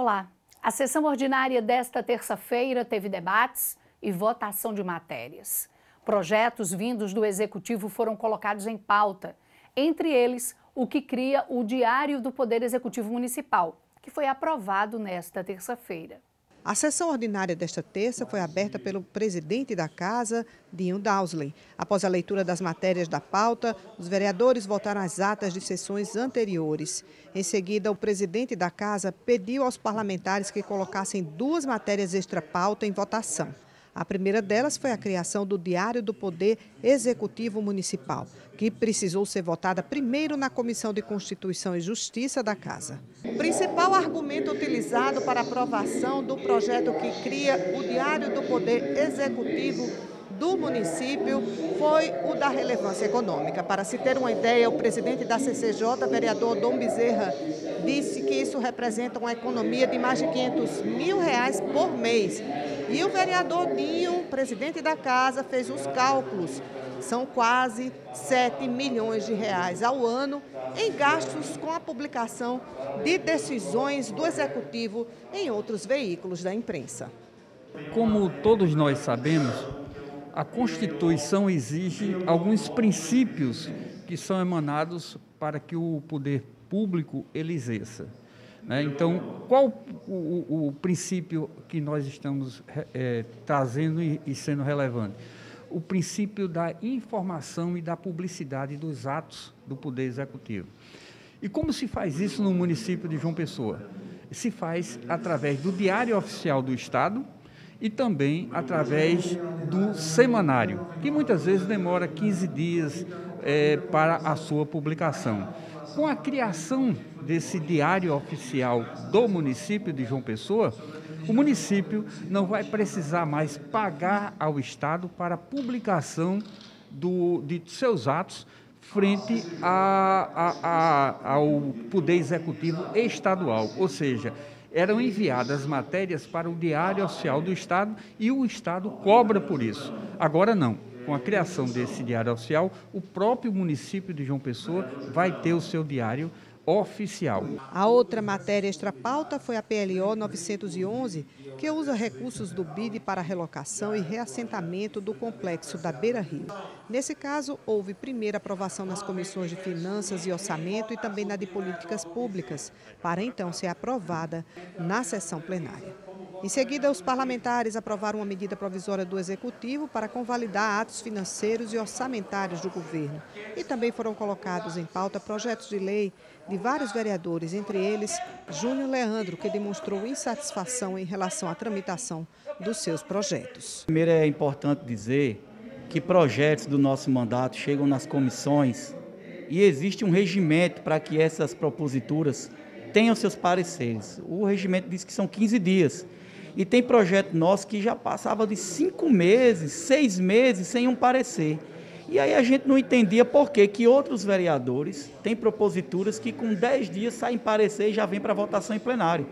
Olá. A sessão ordinária desta terça-feira teve debates e votação de matérias. Projetos vindos do Executivo foram colocados em pauta, entre eles o que cria o Diário do Poder Executivo Municipal, que foi aprovado nesta terça-feira. A sessão ordinária desta terça foi aberta pelo presidente da Casa, Dinho Dowsley. Após a leitura das matérias da pauta, os vereadores votaram as atas de sessões anteriores. Em seguida, o presidente da Casa pediu aos parlamentares que colocassem duas matérias extra-pauta em votação. A primeira delas foi a criação do Diário do Poder Executivo Municipal, que precisou ser votada primeiro na Comissão de Constituição e Justiça da Casa. O principal argumento utilizado para aprovação do projeto que cria o Diário do Poder Executivo do município foi o da relevância econômica. Para se ter uma ideia, o presidente da CCJ, vereador Dom Bezerra, disse que isso representa uma economia de mais de 500 mil reais por mês e o vereador Dinho, presidente da casa, fez os cálculos. São quase 7 milhões de reais ao ano em gastos com a publicação de decisões do executivo em outros veículos da imprensa. Como todos nós sabemos, a Constituição exige alguns princípios que são emanados para que o poder público ele exerça. Né? Então, qual o, o, o, princípio que nós estamos é, trazendo e, e sendo relevante? O princípio da informação e da publicidade dos atos do Poder Executivo. E como se faz isso no município de João Pessoa? Se faz através do Diário Oficial do Estado e também através do semanário, que muitas vezes demora 15 dias é, para a sua publicação. Com a criação desse diário oficial do município de João Pessoa, o município não vai precisar mais pagar ao Estado para publicação do, de seus atos frente a, a, a, ao Poder Executivo Estadual. Ou seja, eram enviadas matérias para o Diário Oficial do Estado e o Estado cobra por isso. Agora não com a criação desse diário oficial, o próprio município de João Pessoa vai ter o seu diário oficial. A outra matéria extra-pauta foi a PLO 911, que usa recursos do BID para relocação e reassentamento do complexo da Beira Rio. Nesse caso, houve primeira aprovação nas comissões de Finanças e Orçamento e também na de Políticas Públicas, para então ser aprovada na sessão plenária. Em seguida, os parlamentares aprovaram uma medida provisória do Executivo para convalidar atos financeiros e orçamentários do governo. E também foram colocados em pauta projetos de lei de vários vereadores, entre eles Júnior Leandro, que demonstrou insatisfação em relação à tramitação dos seus projetos. Primeiro é importante dizer que projetos do nosso mandato chegam nas comissões e existe um regimento para que essas proposituras tenham seus pareceres. O regimento diz que são 15 dias. E tem projeto nosso que já passava de cinco meses, seis meses sem um parecer. E aí a gente não entendia por que, outros vereadores têm proposituras que com dez dias saem parecer e já vem para votação em plenário.